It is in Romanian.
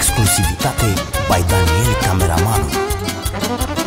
exclusivitate by Daniel Cameramanul.